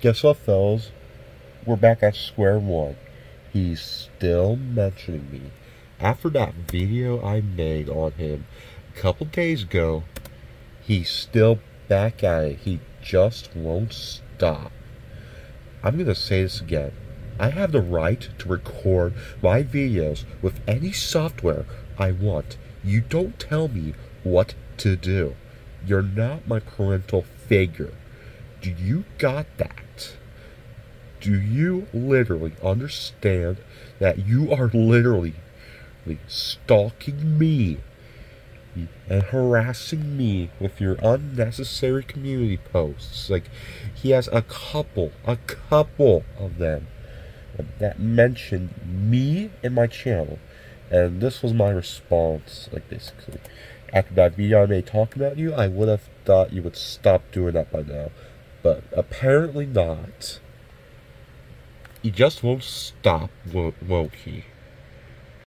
guess what, fellas? We're back at square one. He's still mentioning me. After that video I made on him a couple days ago, he's still back at it. He just won't stop. I'm gonna say this again. I have the right to record my videos with any software I want. You don't tell me what to do. You're not my parental figure. Do you got that? Do you literally understand that you are literally stalking me and harassing me with your unnecessary community posts? Like, he has a couple, a couple of them that mentioned me and my channel. And this was my response, like, basically. After that video I made talking about you, I would have thought you would stop doing that by now. But apparently not. He just won't stop, won't, won't he?